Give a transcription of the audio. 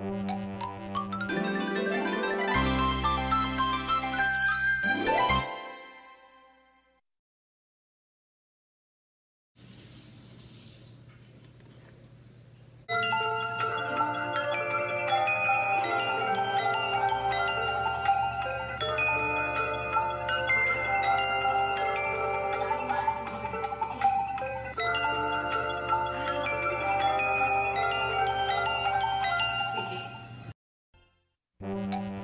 you Música